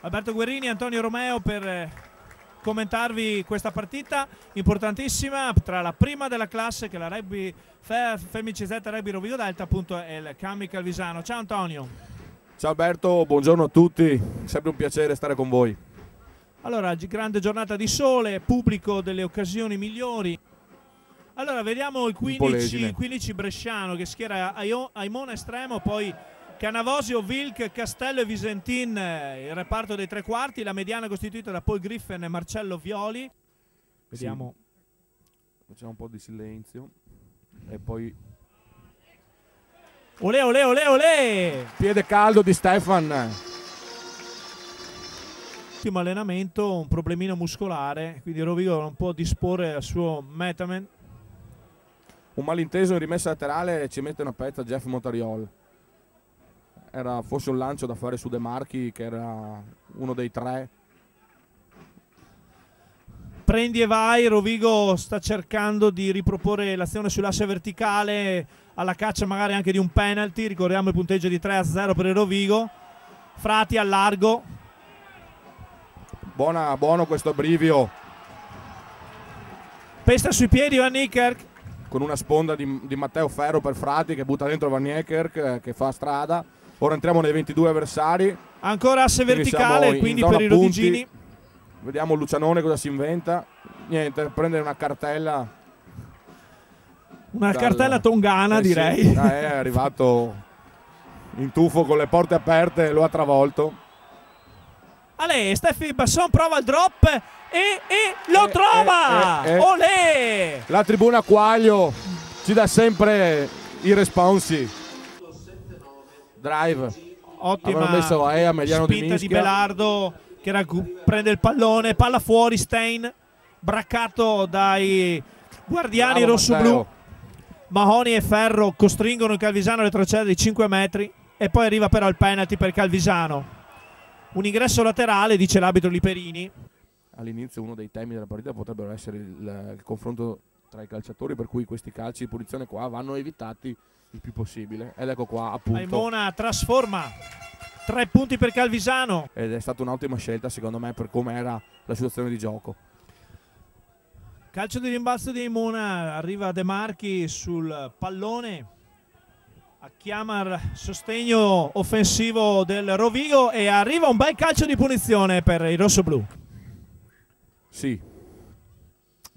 Alberto Guerrini e Antonio Romeo per eh, commentarvi questa partita importantissima tra la prima della classe che è la Rugby Femici Z Rugby Rovigo Delta appunto è il Cami Calvisano. Ciao Antonio. Ciao Alberto, buongiorno a tutti, sempre un piacere stare con voi. Allora, grande giornata di sole, pubblico delle occasioni migliori. Allora, vediamo il 15, 15 bresciano che schiera Aimona estremo, poi Canavosio, Vilk, Castello e Visentin, eh, il reparto dei tre quarti, la mediana costituita da Paul Griffin e Marcello Violi. Vediamo. Sì. Facciamo un po' di silenzio e poi... Olè, olè, olè, olè! Piede caldo di Stefan. Ultimo allenamento, un problemino muscolare, quindi Rovigo non può disporre al suo Metaman. Un malinteso in rimessa laterale ci mette una pezza Jeff Motariol era forse un lancio da fare su De Marchi che era uno dei tre. Prendi e vai Rovigo sta cercando di riproporre l'azione sull'asse verticale alla caccia magari anche di un penalty. Ricordiamo il punteggio di 3 a 0 per il Rovigo. Frati al largo. Buona, buono questo brivio. Pesta sui piedi Van Niekerk. Con una sponda di, di, Matteo Ferro per Frati che butta dentro Van Niekerk eh, che fa strada Ora entriamo nei 22 avversari. Ancora asse verticale, quindi, per i rodigini. Vediamo Lucianone cosa si inventa. Niente, prendere una cartella. Una dal... cartella tongana, eh direi. Sì, è arrivato in tuffo con le porte aperte e lo ha travolto. Ale, Steffi Basson prova il drop e, e lo eh, trova! Eh, eh, Olè! La tribuna Quaglio ci dà sempre i responsi drive. Ottima messo a mediano spinta di, di Belardo che prende il pallone, palla fuori Stein, braccato dai guardiani rosso-blu. Mahoney e Ferro costringono il Calvisano a retrocedere di 5 metri e poi arriva però il penalty per Calvisano. Un ingresso laterale, dice l'arbitro Liperini. All'inizio uno dei temi della partita potrebbero essere il, il confronto tra i calciatori, per cui questi calci di punizione qua vanno evitati il più possibile. Ed ecco qua appunto. Aimona trasforma. Tre punti per Calvisano. Ed è stata un'ottima scelta secondo me per come era la situazione di gioco. Calcio di rimbalzo di Aimona, arriva De Marchi sul pallone. Chiama il sostegno offensivo del Rovigo e arriva un bel calcio di punizione per i rossoblù. Sì,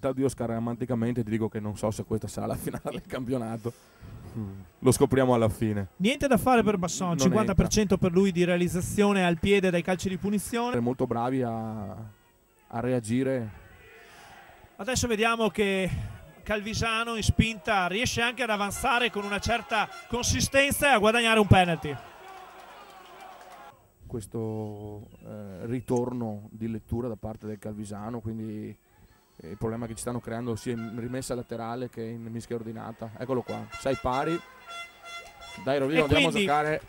da Dio scaramanticamente ti dico che non so se questa sarà la finale del campionato. Lo scopriamo alla fine. Niente da fare per Basson, 50% entra. per lui di realizzazione al piede dai calci di punizione. Molto bravi a, a reagire. Adesso vediamo che Calvisano in spinta riesce anche ad avanzare con una certa consistenza e a guadagnare un penalty. Questo eh, ritorno di lettura da parte del Calvisano, quindi il problema che ci stanno creando sia in rimessa laterale che in mischia ordinata. Eccolo qua, sei pari. Dai Rovino, andiamo quindi... a giocare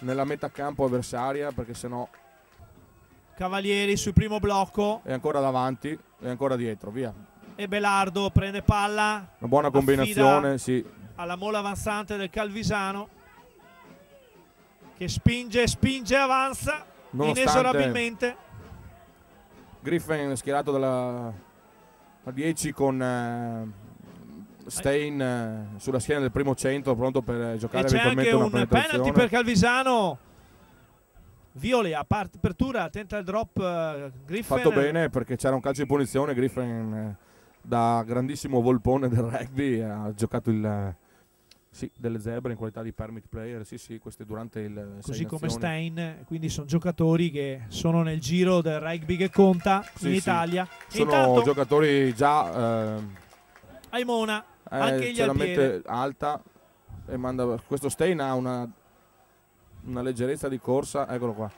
nella metà campo avversaria perché sennò... Cavalieri sul primo blocco. E ancora davanti e ancora dietro, via. E Belardo prende palla. Una buona combinazione, sì. Alla mola avanzante del Calvisano. Che spinge, spinge, avanza inesorabilmente. Griffin schierato dalla 10 con eh, Stein eh, sulla schiena del primo centro pronto per giocare e c'è anche un penalty per Calvisano. Violi a apertura tenta il drop uh, Griffin. Fatto bene perché c'era un calcio di punizione. Griffin da grandissimo volpone del rugby ha giocato il sì, delle zebre in qualità di permit player, sì, sì, queste durante il Così come Stein, quindi sono giocatori che sono nel giro del rugby che conta sì, in sì. Italia. Sono Intanto, giocatori già... Eh, Aimona, eh, anche gli mette alta e manda... Questo Stein ha una, una leggerezza di corsa, eccolo qua.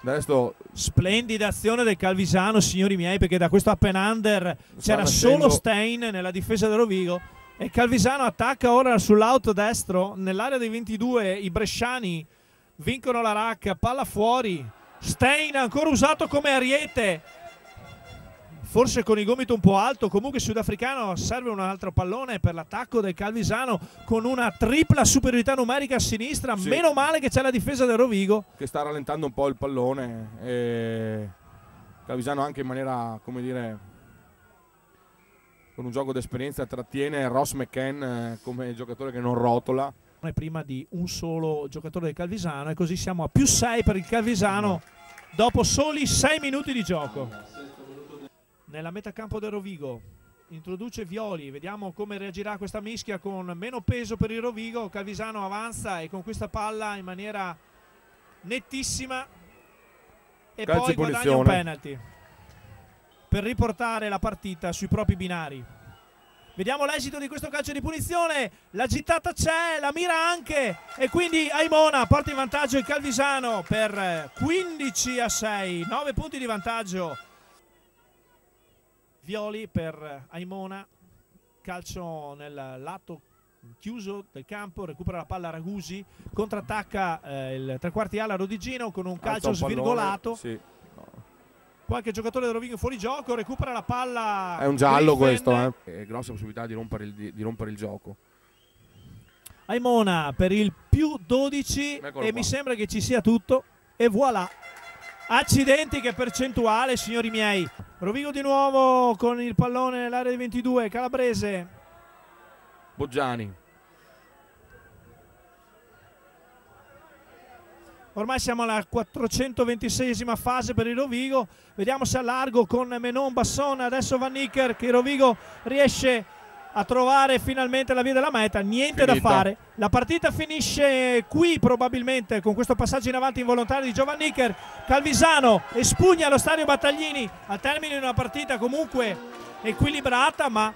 Adesso... Splendida azione del Calvisano, signori miei, perché da questo up and under c'era solo Stein nella difesa del Rovigo e Calvisano attacca ora sull'auto destro. Nell'area dei 22 i bresciani vincono la racca. Palla fuori. Stein ancora usato come ariete. forse con il gomito un po' alto, comunque sudafricano serve un altro pallone per l'attacco del Calvisano con una tripla superiorità numerica a sinistra, sì. meno male che c'è la difesa del Rovigo. Che sta rallentando un po' il pallone e Calvisano anche in maniera, come dire, con un gioco d'esperienza trattiene Ross McCann eh, come giocatore che non rotola. Prima di un solo giocatore del Calvisano e così siamo a più 6 per il Calvisano dopo soli 6 minuti di gioco. Nella metacampo del Rovigo introduce Violi, vediamo come reagirà questa mischia con meno peso per il Rovigo, Calvisano avanza e con questa palla in maniera nettissima e Calcio poi guadagna un penalty per riportare la partita sui propri binari. Vediamo l'esito di questo calcio di punizione, la gittata c'è, la mira anche. E quindi Aimona porta in vantaggio il Calvisano per 15 a 6, 9 punti di vantaggio. Violi per Aimona, calcio nel lato chiuso del campo, recupera la palla Ragusi, contrattacca eh, il tre quarti ala Rodigino con un calcio svirgolato. Sì. Qualche giocatore del Rovigo fuori gioco, recupera la palla. È un giallo Griffin. questo, eh? È grossa possibilità di rompere il, di rompere il gioco. Aimona per il più 12 Eccolo e qua. mi sembra che ci sia tutto e voilà. Accidenti che percentuale, signori miei. Rovigo di nuovo con il pallone nell'area di 22, Calabrese. Boggiani. Ormai siamo alla 426esima fase per il Rovigo. Vediamo se a largo con Menon, Basson, adesso Van Nicker che il Rovigo riesce a trovare finalmente la via della meta, niente Finita. da fare. La partita finisce qui probabilmente con questo passaggio in avanti involontario di Giovanni Nicker. Calvisano espugna lo stadio Battaglini al termine di una partita comunque equilibrata ma